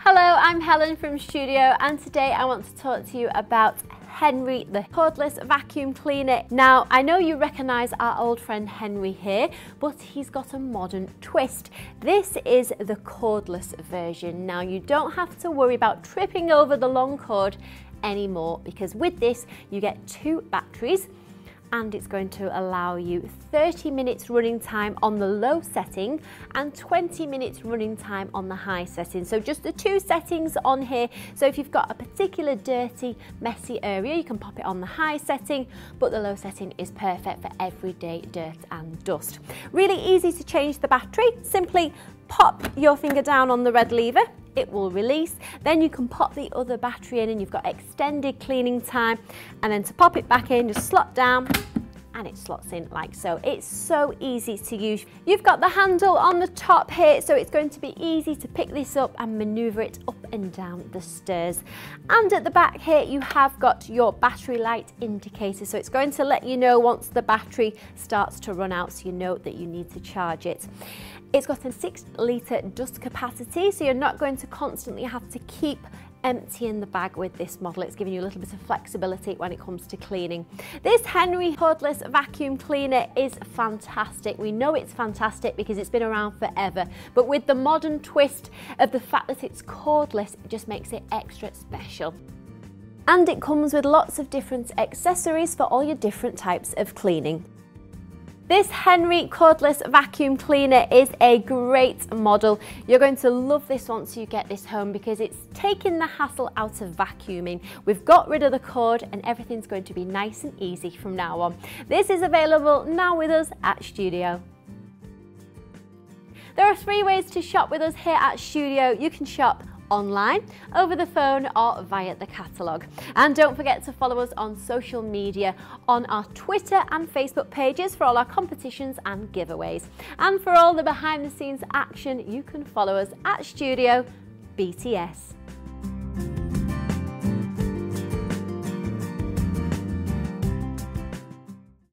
Hello, I'm Helen from Studio and today I want to talk to you about Henry, the cordless vacuum cleaner. Now, I know you recognise our old friend Henry here, but he's got a modern twist. This is the cordless version. Now, you don't have to worry about tripping over the long cord anymore because with this, you get two batteries and it's going to allow you 30 minutes running time on the low setting and 20 minutes running time on the high setting. So just the two settings on here. So if you've got a particular dirty, messy area, you can pop it on the high setting, but the low setting is perfect for everyday dirt and dust. Really easy to change the battery. Simply pop your finger down on the red lever it will release. Then you can pop the other battery in and you've got extended cleaning time. And then to pop it back in, just slot down and it slots in like so. It's so easy to use. You've got the handle on the top here, so it's going to be easy to pick this up and maneuver it up and down the stairs. And at the back here, you have got your battery light indicator. So it's going to let you know once the battery starts to run out, so you know that you need to charge it. It's got a six litre dust capacity, so you're not going to constantly have to keep emptying the bag with this model. It's giving you a little bit of flexibility when it comes to cleaning. This Henry cordless vacuum cleaner is fantastic. We know it's fantastic because it's been around forever, but with the modern twist of the fact that it's cordless, it just makes it extra special. And it comes with lots of different accessories for all your different types of cleaning. This Henry cordless vacuum cleaner is a great model. You're going to love this once you get this home because it's taking the hassle out of vacuuming. We've got rid of the cord and everything's going to be nice and easy from now on. This is available now with us at Studio. There are three ways to shop with us here at Studio. You can shop online, over the phone or via the catalogue. And don't forget to follow us on social media on our Twitter and Facebook pages for all our competitions and giveaways. And for all the behind the scenes action, you can follow us at Studio BTS.